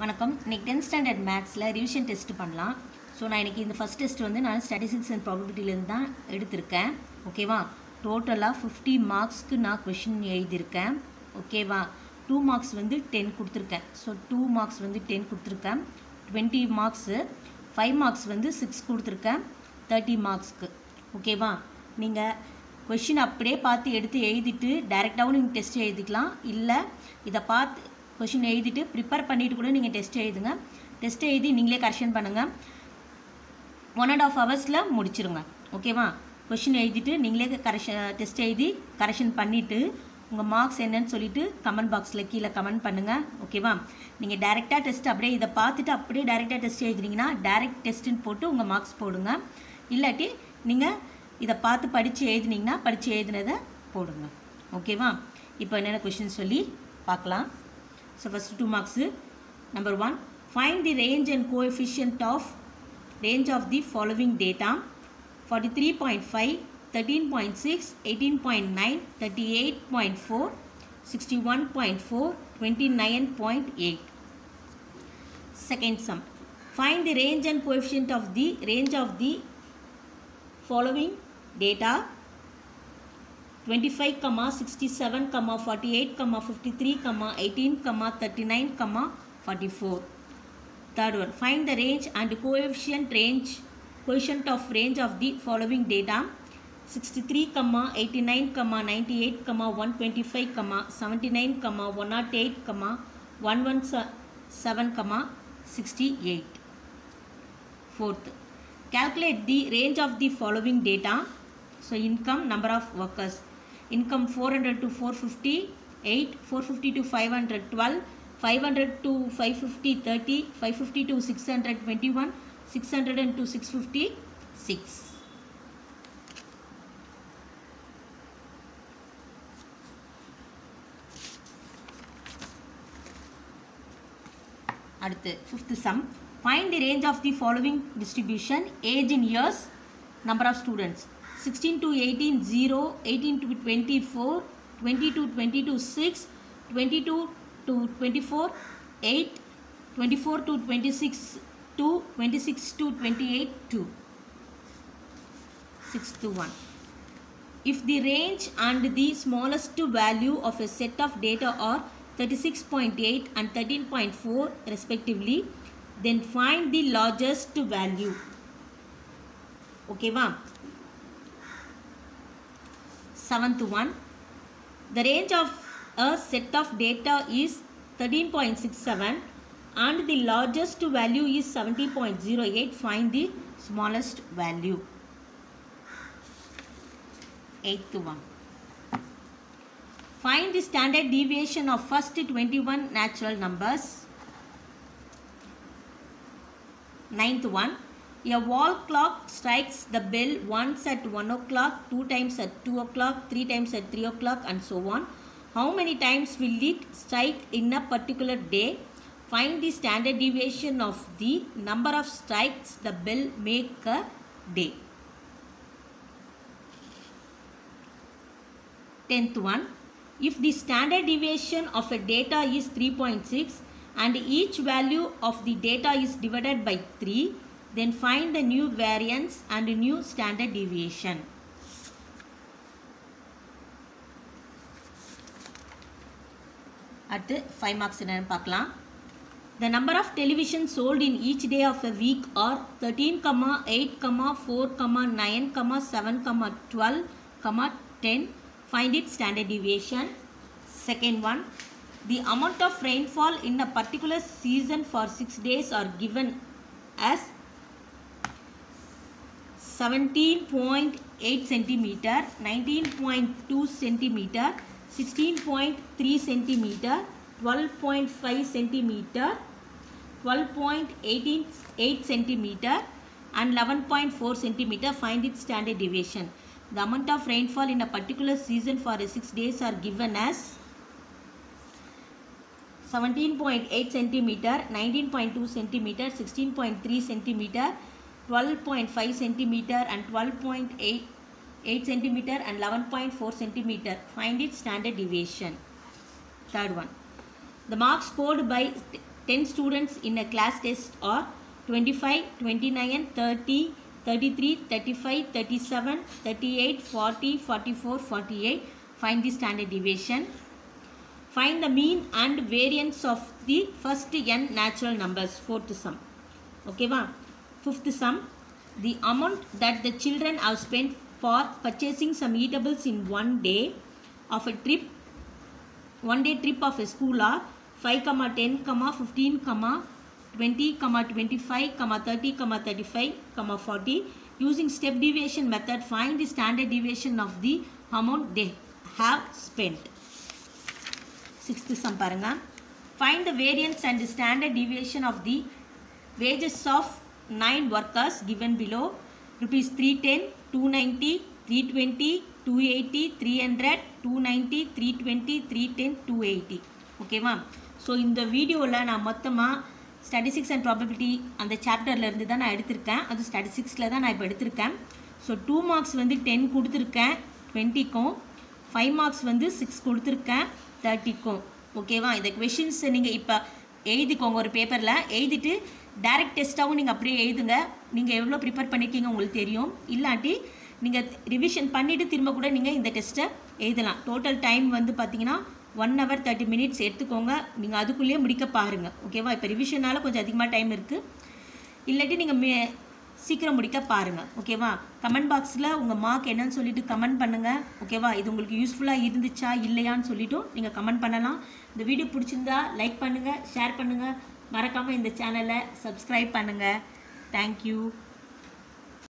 வணக்கம். இன்னைக்கு tenth standard மேக்ஸில் ரிவிஷன் டெஸ்ட் பண்ணலாம். ஸோ நான் இன்னைக்கு இந்த ஃபஸ்ட் டெஸ்ட் வந்து நான் ஸ்டாட்டிஸ்டிக்ஸ் அண்ட் ப்ராபபிலிட்டிலேருந்து தான் எடுத்திருக்கேன். ஓகேவா டோட்டலாக ஃபிஃப்டி மார்க்ஸ்க்கு நான் கொஷின் எழுதியிருக்கேன். ஓகேவா டூ மார்க்ஸ் வந்து டென் கொடுத்துருக்கேன். ஸோ டூ மார்க்ஸ் வந்து டென் கொடுத்துருக்கேன். டுவெண்ட்டி மார்க்ஸு ஃபைவ் மார்க்ஸ் வந்து சிக்ஸ் கொடுத்துருக்கேன். தேர்ட்டி மார்க்ஸ்க்கு ஓகேவா நீங்கள் கொஷின் அப்படியே பார்த்து எடுத்து எழுதிட்டு டைரெக்டாகவும் நீங்கள் டெஸ்ட் எழுதிக்கலாம். இல்லை இதை பார்த்து கொஷின் எழுதிட்டு ப்ரிப்பேர் பண்ணிவிட்டு கூட நீங்கள் டெஸ்ட் எழுதுங்க. டெஸ்ட் எழுதி நீங்களே கரெக்ஷன் பண்ணுங்கள் ஒன் அண்ட் ஆஃப் ஹவர்ஸில் முடிச்சிருங்க. ஓகேவா கொஷின் எழுதிட்டு நீங்களே கரெக்ஷன் டெஸ்ட் எழுதி கரெக்ஷன் பண்ணிவிட்டு உங்கள் மார்க்ஸ் என்னன்னு சொல்லிவிட்டு கமெண்ட் பாக்ஸில் கீழே கமெண்ட் பண்ணுங்கள் ஓகேவா நீங்கள் டேரெக்டாக டெஸ்ட் அப்படியே இதை பார்த்துட்டு அப்படியே டேரெக்டாக டெஸ்ட் எழுதுனீங்கன்னா டேரெக்ட் டெஸ்ட்டுன்னு போட்டு உங்கள் மார்க்ஸ் போடுங்க. இல்லாட்டி நீங்கள் இதை பார்த்து படித்து எழுதுனீங்கன்னா படித்து எழுதுனதை போடுங்க. ஓகேவா இப்போ என்னென்ன கொஷின் சொல்லி பார்க்கலாம். So first two marks. Eh? Number one, find the range and coefficient of range of the following data 43.5, 13.6, 18.9, 38.4, 61.4, Second sum. Find the range and coefficient of the range of the following data 25 comma 67 comma 48 comma 53 comma 18 comma 39 comma 44 Third one, find the range and coefficient range, coefficient of range of the following data 63, comma 89, comma 98, comma 125, comma 79, comma 108, comma 117, comma 68. Fourth, calculate the range of the following data. So income, number of workers Income 400 to 450, 8, 450 to 512, 500 to 550 30 550 to 621 600 and to 650 6 அடுத்து fifth some find the range of the following distribution age in years number of students 16 to 18 0 18 to 24 20 to 22 6 22 to 24 8 24 to 26 2 26 to 28 2 6 to 1 if the range and the smallest value of a set of data are 36.8 and 13.4 respectively then find the largest value. Okay, ஓகேவா 7th one. The range of a set of data is 13.67 and the largest value is 70.08. Find the smallest value. 8th one. Find the standard deviation of first 21 natural numbers. Ninth one a wall clock strikes the bell once at 1 o'clock two times at 2 o'clock three times at 3 o'clock and so on. How many times will it strike in a particular day? Find the standard deviation of the number of strikes the bell make a day. 10th one. If the standard deviation of a data is 3.6 and each value of the data is divided by 3 then find the new variance and new standard deviation அடுத்து five marks என்னென்னு பார்க்கலாம் the number of television sold in each day of a week or thirteen comma eight comma four comma nine comma seven comma twelve comma ten find it standard deviation second one the amount of rainfall in a particular season for six days or given as 17.8 centimeter, 19.2 centimeter, 16.3 centimeter, 12.5 centimeter, 12.8 centimeter and 11.4 centimeter find its standard deviation. The amount of rainfall in a particular season for a 6 days are given as 17.8 centimeter, 19.2 centimeter, 16.3 centimeter, 12.5 centimeter and 12.8 8 centimeter and 11.4 centimeter. Find its standard deviation. Third one. The marks scored by 10 students in a class test are 25, 29, 30, 33, 35, 37, 38, 40, 44, 48. Find the standard deviation. Find the mean and variance of the first n natural numbers. Fourth sum. Okay, va? Fifth sum. The amount that the children have spent for purchasing some eatables in one day of a trip one day trip of a school are 5 comma 10 comma 15 comma 20 comma 25 comma 30 comma 35 comma 40 using step deviation method find the standard deviation of the amount they have spent sixth sum பாருங்க find the variance and the standard deviation of the wages of nine workers given below. Rupees 310 290 320 280 300 290 320 310 280 ஓகேவா so இந்த வீடியோவில் நான் மொத்தமாக ஸ்டடிஸ்டிக்ஸ் and probability அந்த சாப்டர்லேருந்து தான் நான் எடுத்திருக்கேன். அது ஸ்டடிஸ்டிக்ஸில் தான் நான் இப்போ எடுத்திருக்கேன். ஸோ டூ மார்க்ஸ் வந்து டென் கொடுத்துருக்கேன் டுவெண்ட்டிக்கும் ஃபைவ் மார்க்ஸ் வந்து சிக்ஸ் கொடுத்துருக்கேன் தேர்ட்டிக்கும் ஓகேவா இந்த கொஷின்ஸ் நீங்கள் இப்போ எழுதிக்கோங்க ஒரு பேப்பரில் எழுதிட்டு டைரக்ட் டெஸ்ட்டாகவும் நீங்கள் அப்படியே எழுதுங்க. நீங்கள் எவ்வளோ ப்ரிப்பேர் பண்ணியிருக்கீங்க உங்களுக்கு தெரியும். இல்லாட்டி நீங்கள் ரிவிஷன் பண்ணிவிட்டு திரும்ப கூட நீங்கள் இந்த டெஸ்ட்டை எழுதலாம். டோட்டல் டைம் வந்து பார்த்தீங்கன்னா ஒன் ஹவர் தேர்ட்டி மினிட்ஸ் எடுத்துக்கோங்க. நீங்கள் அதுக்குள்ளேயே முடிக்க பாருங்கள் ஓகேவா இப்போ ரிவிஷனால் கொஞ்சம் அதிகமாக டைம் இருக்குது இல்லாட்டி நீங்கள் மே சீக்கிரம் முடிக்க பாருங்கள் ஓகேவா கமெண்ட் பாக்ஸில் உங்கள் மார்க் என்னன்னு சொல்லிட்டு கமெண்ட் பண்ணுங்கள் ஓகேவா இது உங்களுக்கு யூஸ்ஃபுல்லாக இருந்துச்சா இல்லையான்னு சொல்லிட்டும் நீங்கள் கமெண்ட் பண்ணலாம். இந்த வீடியோ பிடிச்சிருந்தா லைக் பண்ணுங்கள் ஷேர் பண்ணுங்கள் மறக்காமல் இந்த சேனலை சப்ஸ்கிரைப் பண்ணுங்கள் தேங்க்யூ